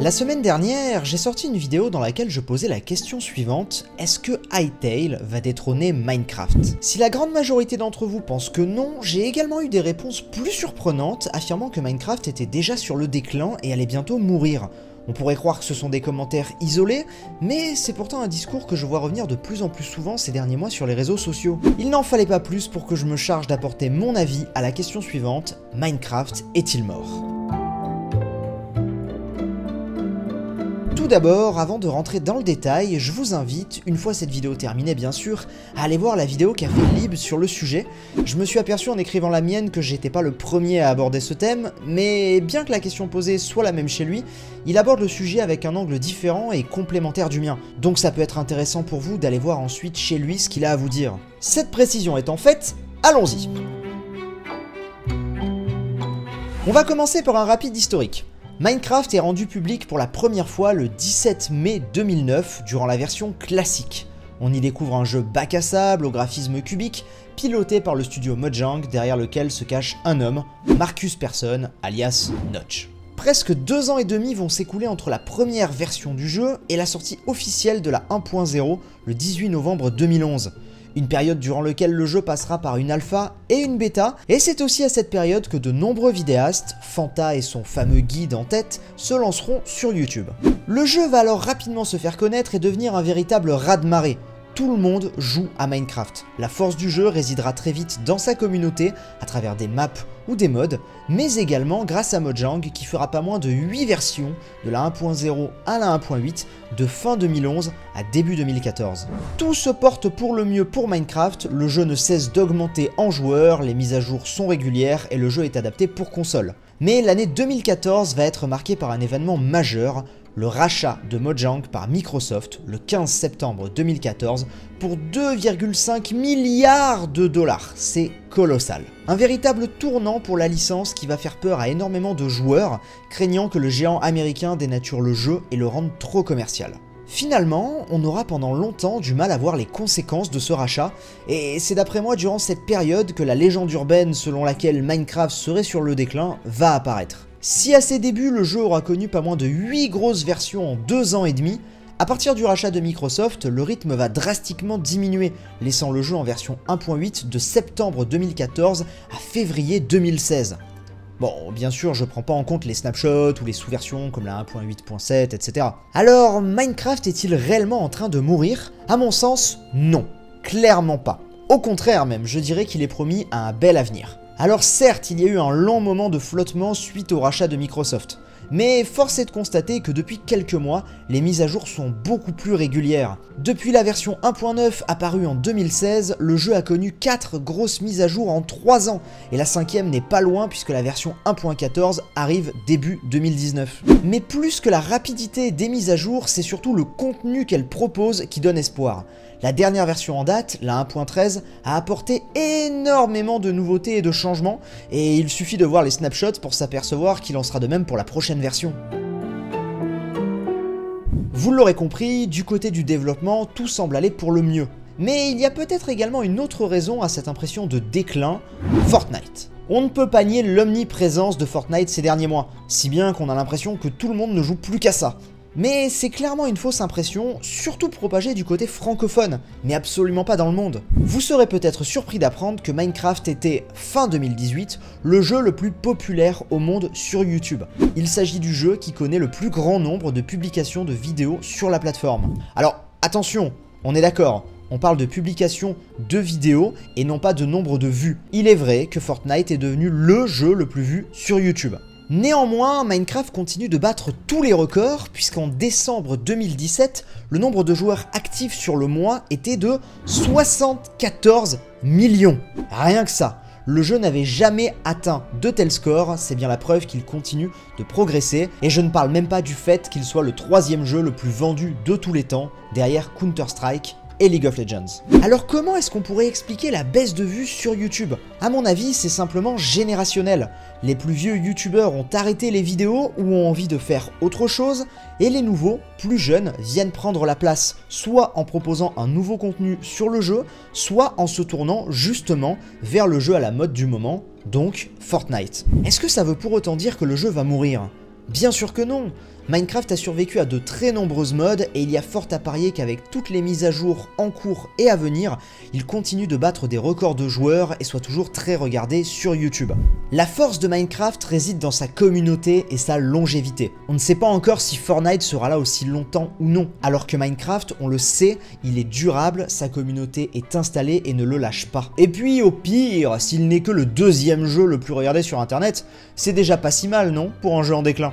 La semaine dernière, j'ai sorti une vidéo dans laquelle je posais la question suivante, est-ce que Hytale va détrôner Minecraft? Si la grande majorité d'entre vous pensent que non, j'ai également eu des réponses plus surprenantes affirmant que Minecraft était déjà sur le déclin et allait bientôt mourir. On pourrait croire que ce sont des commentaires isolés, mais c'est pourtant un discours que je vois revenir de plus en plus souvent ces derniers mois sur les réseaux sociaux. Il n'en fallait pas plus pour que je me charge d'apporter mon avis à la question suivante, Minecraft est-il mort? Tout d'abord, avant de rentrer dans le détail, je vous invite, une fois cette vidéo terminée bien sûr, à aller voir la vidéo qu'a fait Lib sur le sujet. Je me suis aperçu en écrivant la mienne que j'étais pas le premier à aborder ce thème, mais bien que la question posée soit la même chez lui, il aborde le sujet avec un angle différent et complémentaire du mien. Donc ça peut être intéressant pour vous d'aller voir ensuite chez lui ce qu'il a à vous dire. Cette précision étant faite, allons-y On va commencer par un rapide historique. Minecraft est rendu public pour la première fois le 17 mai 2009 durant la version classique. On y découvre un jeu bac à sable au graphisme cubique, piloté par le studio Mojang derrière lequel se cache un homme, Marcus Persson, alias Notch. Presque deux ans et demi vont s'écouler entre la première version du jeu et la sortie officielle de la 1.0 le 18 novembre 2011 une période durant laquelle le jeu passera par une alpha et une bêta, et c'est aussi à cette période que de nombreux vidéastes, Fanta et son fameux guide en tête, se lanceront sur YouTube. Le jeu va alors rapidement se faire connaître et devenir un véritable raz-de-marée, tout le monde joue à Minecraft. La force du jeu résidera très vite dans sa communauté, à travers des maps ou des mods, mais également grâce à Mojang qui fera pas moins de 8 versions, de la 1.0 à la 1.8, de fin 2011 à début 2014. Tout se porte pour le mieux pour Minecraft, le jeu ne cesse d'augmenter en joueurs, les mises à jour sont régulières et le jeu est adapté pour console. Mais l'année 2014 va être marquée par un événement majeur, le rachat de Mojang par Microsoft le 15 septembre 2014 pour 2,5 milliards de dollars. C'est colossal. Un véritable tournant pour la licence qui va faire peur à énormément de joueurs, craignant que le géant américain dénature le jeu et le rende trop commercial. Finalement, on aura pendant longtemps du mal à voir les conséquences de ce rachat, et c'est d'après moi durant cette période que la légende urbaine selon laquelle Minecraft serait sur le déclin va apparaître. Si à ses débuts le jeu aura connu pas moins de 8 grosses versions en 2 ans et demi, à partir du rachat de Microsoft, le rythme va drastiquement diminuer, laissant le jeu en version 1.8 de septembre 2014 à février 2016. Bon, bien sûr, je prends pas en compte les snapshots ou les sous-versions comme la 1.8.7, etc. Alors, Minecraft est-il réellement en train de mourir? À mon sens, non. Clairement pas. Au contraire même, je dirais qu'il est promis à un bel avenir. Alors certes, il y a eu un long moment de flottement suite au rachat de Microsoft, mais force est de constater que depuis quelques mois, les mises à jour sont beaucoup plus régulières. Depuis la version 1.9 apparue en 2016, le jeu a connu 4 grosses mises à jour en 3 ans, et la cinquième n'est pas loin puisque la version 1.14 arrive début 2019. Mais plus que la rapidité des mises à jour, c'est surtout le contenu qu'elle propose qui donne espoir. La dernière version en date, la 1.13, a apporté énormément de nouveautés et de changements, et il suffit de voir les snapshots pour s'apercevoir qu'il en sera de même pour la prochaine version. Vous l'aurez compris, du côté du développement, tout semble aller pour le mieux. Mais il y a peut-être également une autre raison à cette impression de déclin, Fortnite. On ne peut pas nier l'omniprésence de Fortnite ces derniers mois, si bien qu'on a l'impression que tout le monde ne joue plus qu'à ça. Mais c'est clairement une fausse impression, surtout propagée du côté francophone, mais absolument pas dans le monde. Vous serez peut-être surpris d'apprendre que Minecraft était, fin 2018, le jeu le plus populaire au monde sur YouTube. Il s'agit du jeu qui connaît le plus grand nombre de publications de vidéos sur la plateforme. Alors, attention, on est d'accord, on parle de publication de vidéos et non pas de nombre de vues. Il est vrai que Fortnite est devenu le jeu le plus vu sur YouTube. Néanmoins, Minecraft continue de battre tous les records, puisqu'en décembre 2017, le nombre de joueurs actifs sur le mois était de 74 millions. Rien que ça. Le jeu n'avait jamais atteint de tels scores, c'est bien la preuve qu'il continue de progresser, et je ne parle même pas du fait qu'il soit le troisième jeu le plus vendu de tous les temps, derrière Counter-Strike et League of Legends. Alors comment est-ce qu'on pourrait expliquer la baisse de vues sur YouTube? À mon avis, c'est simplement générationnel. Les plus vieux YouTubeurs ont arrêté les vidéos ou ont envie de faire autre chose, et les nouveaux, plus jeunes, viennent prendre la place, soit en proposant un nouveau contenu sur le jeu, soit en se tournant justement vers le jeu à la mode du moment, donc Fortnite. Est-ce que ça veut pour autant dire que le jeu va mourir? Bien sûr que non Minecraft a survécu à de très nombreuses modes et il y a fort à parier qu'avec toutes les mises à jour en cours et à venir, il continue de battre des records de joueurs et soit toujours très regardé sur YouTube. La force de Minecraft réside dans sa communauté et sa longévité. On ne sait pas encore si Fortnite sera là aussi longtemps ou non, alors que Minecraft, on le sait, il est durable, sa communauté est installée et ne le lâche pas. Et puis au pire, s'il n'est que le deuxième jeu le plus regardé sur internet, c'est déjà pas si mal, non, pour un jeu en déclin?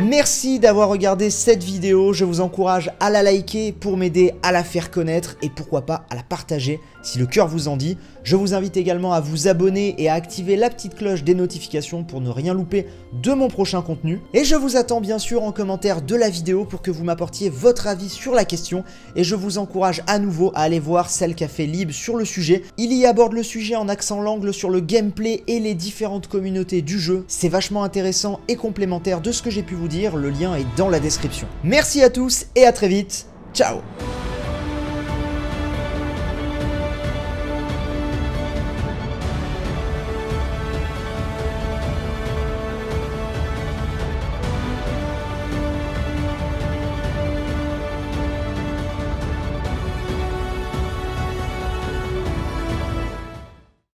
Merci d'avoir regardé cette vidéo, je vous encourage à la liker pour m'aider à la faire connaître et pourquoi pas à la partager si le cœur vous en dit. Je vous invite également à vous abonner et à activer la petite cloche des notifications pour ne rien louper de mon prochain contenu. Et je vous attends bien sûr en commentaire de la vidéo pour que vous m'apportiez votre avis sur la question et je vous encourage à nouveau à aller voir celle qu'a fait Lib sur le sujet. Il y aborde le sujet en accent l'angle sur le gameplay et les différentes communautés du jeu. C'est vachement intéressant et complémentaire de ce que j'ai pu vous le lien est dans la description. Merci à tous et à très vite, ciao